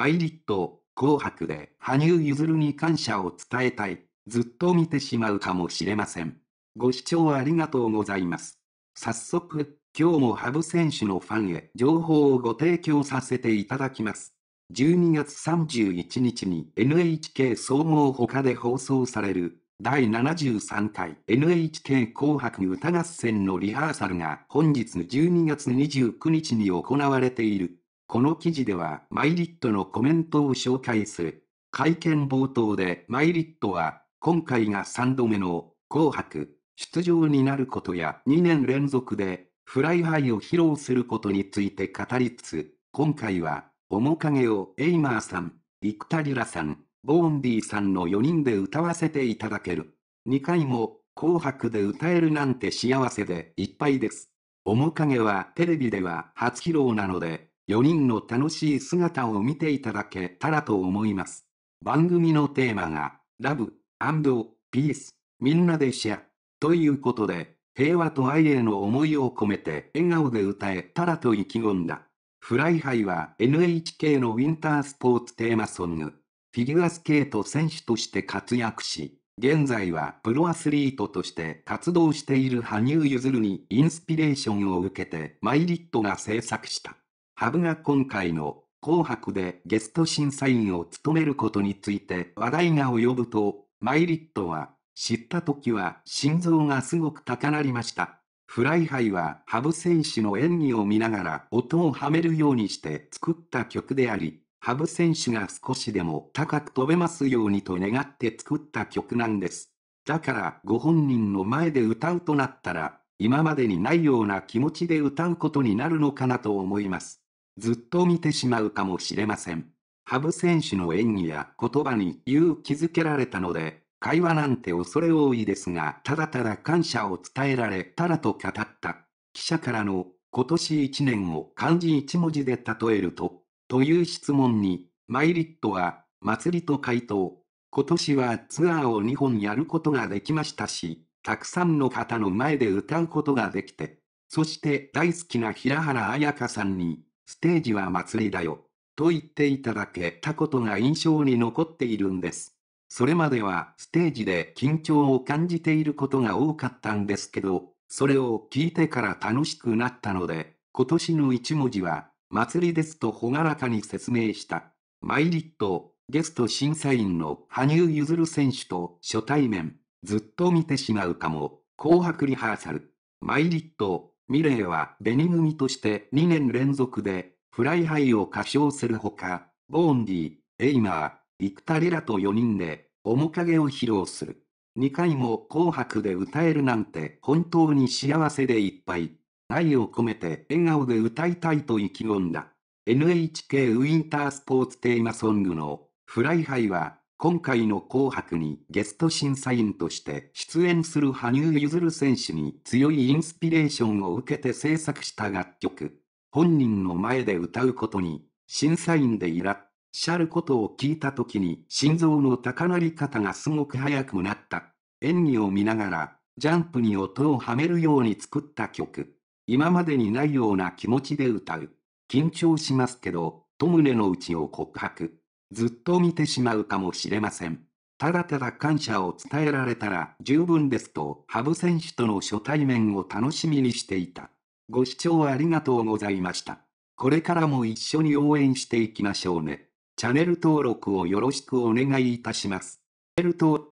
マイリット、紅白で羽生結弦に感謝を伝えたい。ずっと見てしまうかもしれません。ご視聴ありがとうございます。早速、今日も羽生選手のファンへ情報をご提供させていただきます。12月31日に NHK 総合他で放送される第73回 NHK 紅白歌合戦のリハーサルが本日12月29日に行われている。この記事では milet のコメントを紹介する。会見冒頭で milet は今回が3度目の紅白出場になることや2年連続で Fly High を披露することについて語りつつ、今回は面影を Aimer さん、幾田りらさん、 Vaundy さんの4人で歌わせていただける。2回も紅白で歌えるなんて幸せでいっぱいです。面影はテレビでは初披露なので、4人の楽しい姿を見ていただけたらと思います。番組のテーマが、 Love, and Peace、みんなでシェア。ということで、平和と愛への思いを込めて笑顔で歌えたらと意気込んだ。 Fly High は NHK のウィンタースポーツテーマソング。フィギュアスケート選手として活躍し、現在はプロアスリートとして活動している羽生結弦にインスピレーションを受けて milet が制作した。羽生が今回の紅白でゲスト審査員を務めることについて話題が及ぶと、 milet は、知った時は心臓がすごく高鳴りました。 Fly High は羽生選手の演技を見ながら音をはめるようにして作った曲であり、羽生選手が少しでも高く飛べますようにと願って作った曲なんです。だからご本人の前で歌うとなったら、今までにないような気持ちで歌うことになるのかなと思います。ずっと見てしまうかもしれません。羽生選手の演技や言葉に勇気づけられたので、会話なんて恐れ多いですが、ただただ感謝を伝えられたらと語った。記者からの今年1年を漢字1文字で例えると、という質問に、マイリットは、祭りと回答。今年はツアーを2本やることができましたし、たくさんの方の前で歌うことができて、そして大好きな平原綾香さんに、ステージは祭りだよ。と言っていただけたことが印象に残っているんです。それまではステージで緊張を感じていることが多かったんですけど、それを聞いてから楽しくなったので、今年の一文字は、祭りですと朗らかに説明した。マイリット、ゲスト審査員の羽生結弦選手と初対面、ずっと見てしまうかも、紅白リハーサル。 milet、ミレイは紅組として2年連続で Fly High を歌唱するほか、 Vaundy、 Aimer、幾田りらと4人で、面影を披露する。2回も紅白で歌えるなんて本当に幸せでいっぱい。愛を込めて笑顔で歌いたいと意気込んだ。NHK ウィンタースポーツテーマソングの Fly High は今回の紅白にゲスト審査員として出演する羽生結弦選手に強いインスピレーションを受けて制作した楽曲。本人の前で歌うことに審査員でいらっしゃることを聞いた時に心臓の高鳴り方がすごく速くなった。演技を見ながら、ジャンプに音をはめるように作った曲。今までにないような気持ちで歌う。緊張しますけど、と胸の内を告白。ずっと見てしまうかもしれません。ただただ感謝を伝えられたら十分ですと、ハブ選手との初対面を楽しみにしていた。ご視聴ありがとうございました。これからも一緒に応援していきましょうね。チャンネル登録をよろしくお願いいたします。